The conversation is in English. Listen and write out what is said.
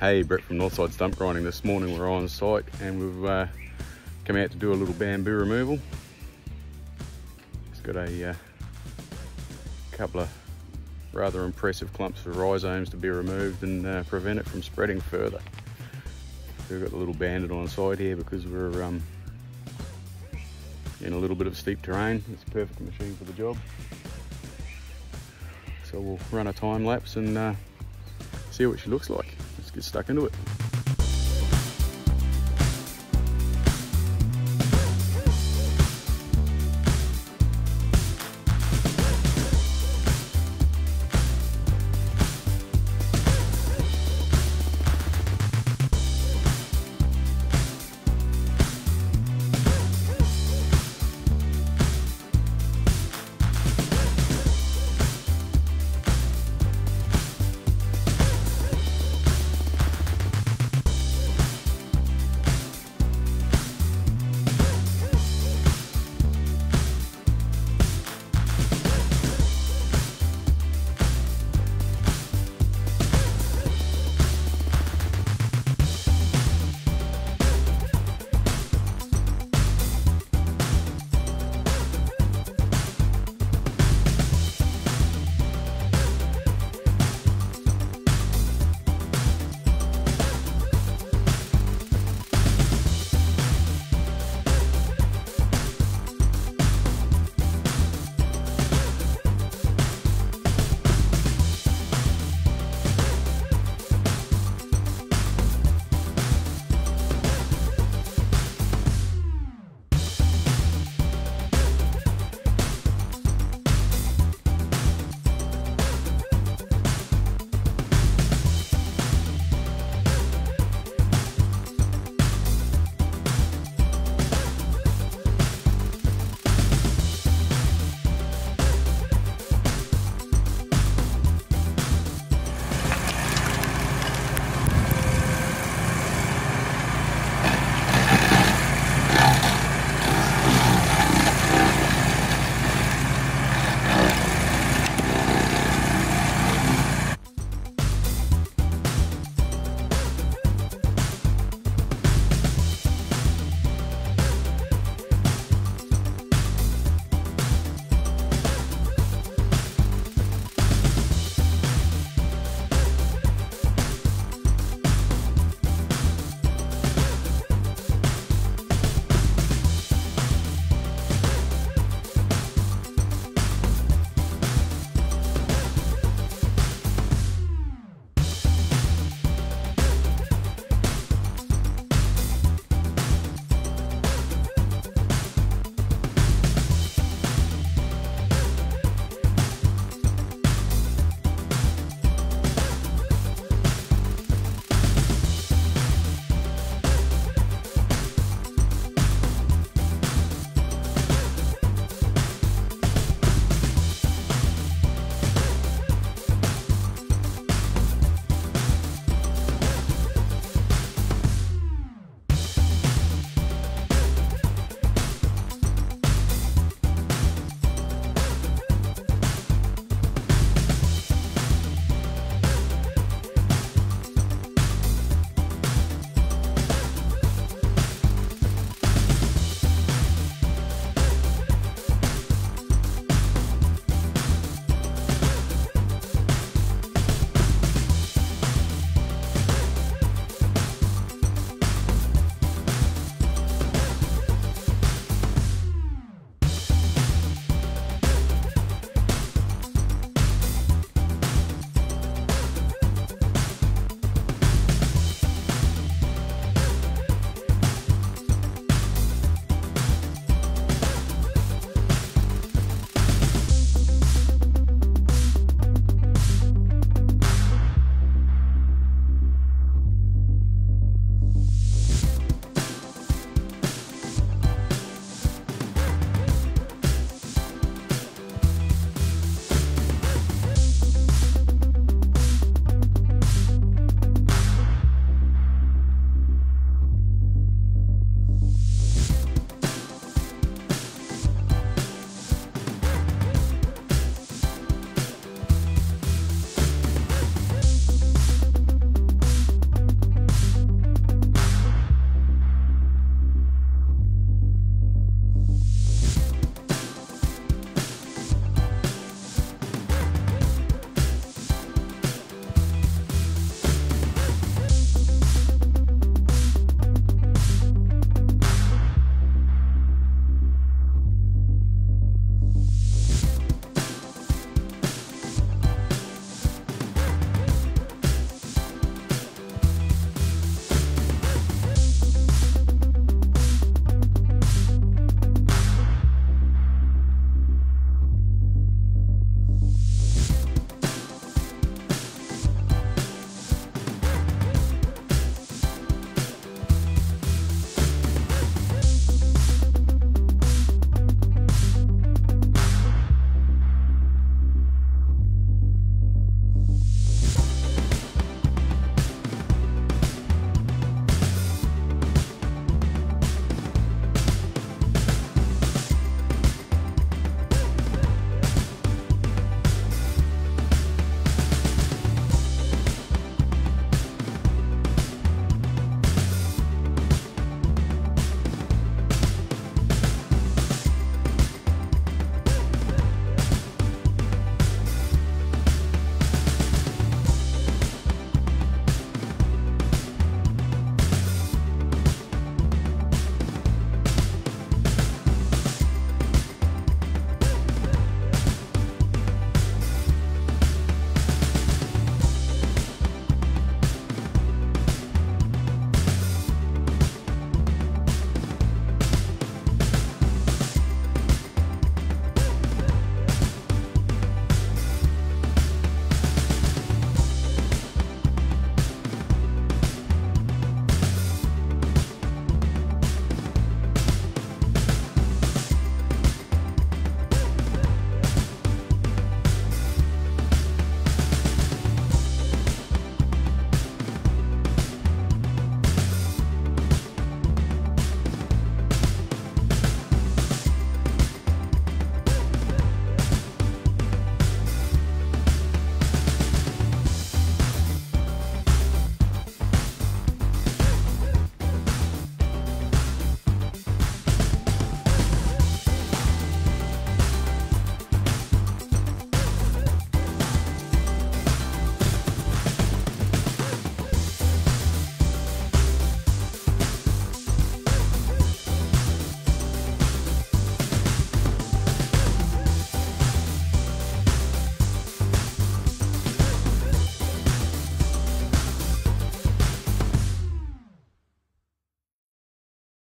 Hey, Brett from Northside Stump Grinding. This morning we're on site and we've uh, come out to do a little bamboo removal. It's got a uh, couple of rather impressive clumps of rhizomes to be removed and uh, prevent it from spreading further. We've got the little bandit on side here because we're um, in a little bit of steep terrain. It's a perfect machine for the job. So we'll run a time lapse and uh, see what she looks like. Let's get stuck into it.